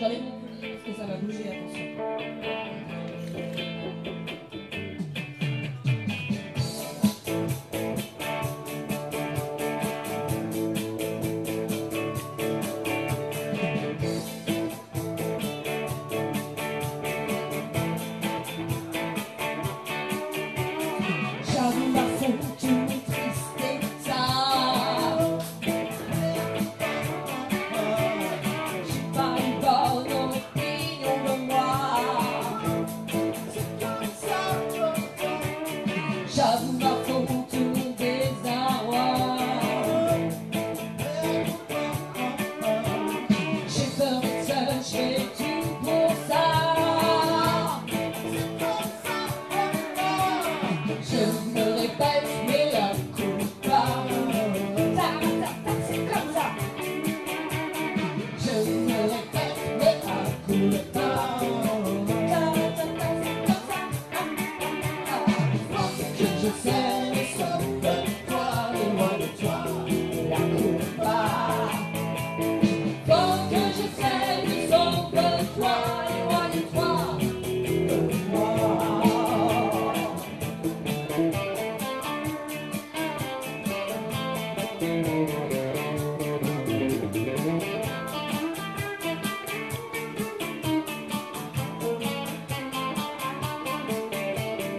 J'en ai beaucoup, parce que ça va bouger, attention.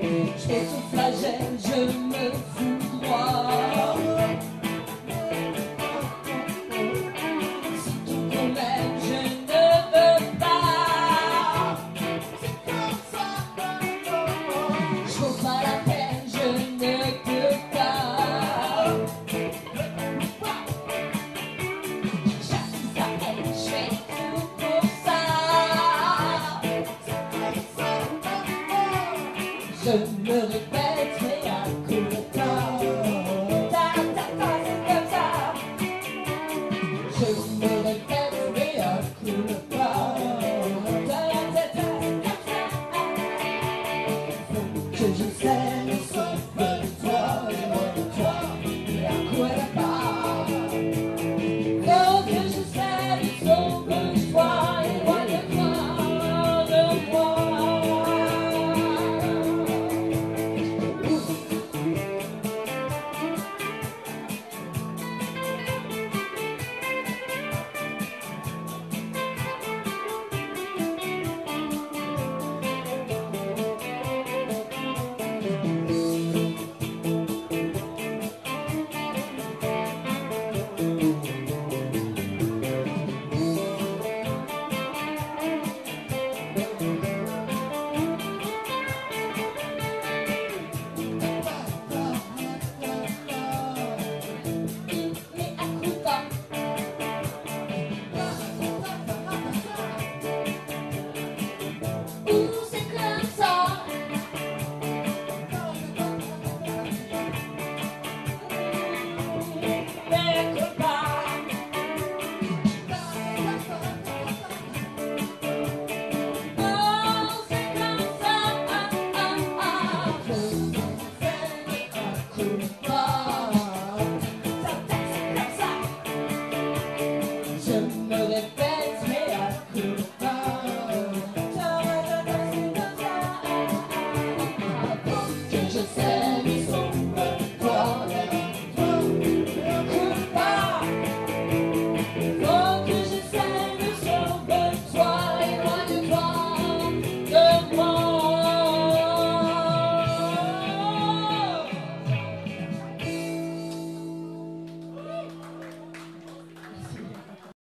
je te flagelle, je me